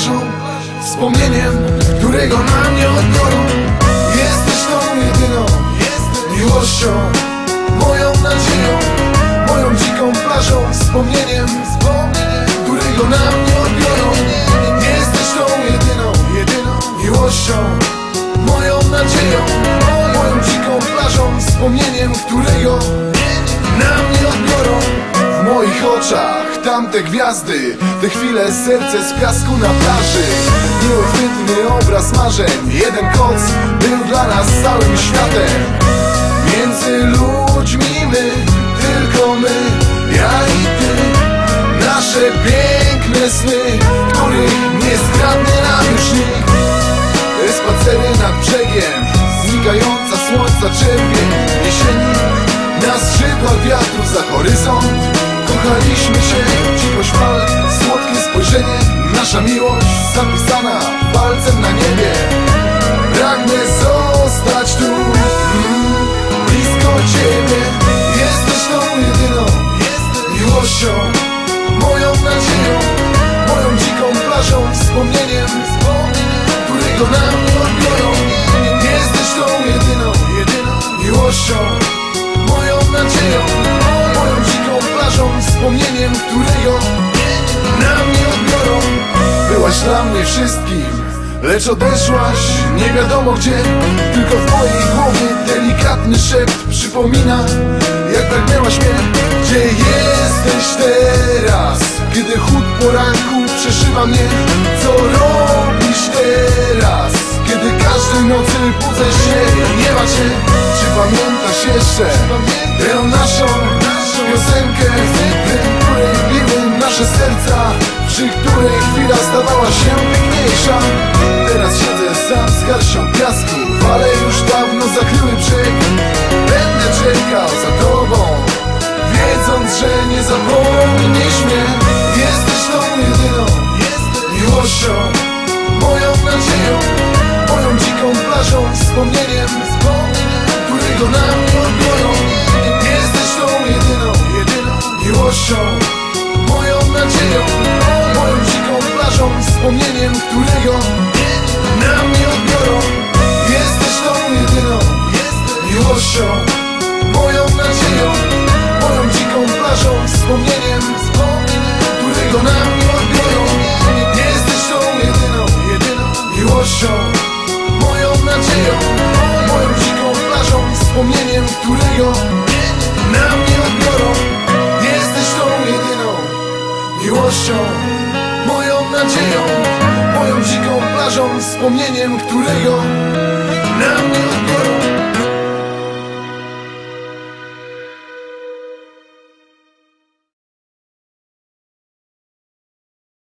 plażą, wspomnieniem, którego na mnie odbiorą. Jesteś tą jedyną miłością, moją nadzieją, moją dziką plażą, wspomnieniem, którego na mnie odbiorą. Jesteś tą jedyną miłością, moją nadzieją, moją dziką plażą, wspomnieniem, którego na mnie odbiorą. W moich oczach tamte gwiazdy, te chwile serce z piasku na plaży. Nieuchwytny obraz marzeń, jeden koc był dla nas całym światem. Między ludźmi my, tylko my, ja i ty. Nasze piękne sny, których nie skradnie nam już nikt. Spacery nad brzegiem, znikająca słońca czerwień Jesieni, na skrzydłach wiatru za palcem na niebie. Pragnę zostać tu. Blisko Ciebie. Jesteś tą jedyną miłością Moją nadzieją, moją dziką plażą Wspomnieniem, którego na mnie odbiorą. Jesteś tą jedyną, miłością Moją nadzieją, moją dziką plażą Wspomnieniem, którego na mnie odbiorą. Byłaś dla mnie wszystkim Lecz odeszłaś nie wiadomo gdzie Tylko w mojej głowie delikatny szept Przypomina jak pragnęłaś mnie Gdzie jesteś teraz. Kiedy chłód poranku przeszywa mnie plażą Wspomnieniem Którego na mnie odbiorą Jesteś tą jedyną miłością Moją nadzieją Moją dziką plażą Wspomnieniem, którego na mnie odbiorą. Jesteś tą jedyną miłością Moją nadzieją Moją dziką plażą Wspomnieniem, którego nadzieją Moją dziką plażą Wspomnieniem, którego na mnie odbiorą. Jesteś tą jedyną miłością Moją nadzieją Moją dziką plażą Wspomnieniem, którego na mnie odbiorą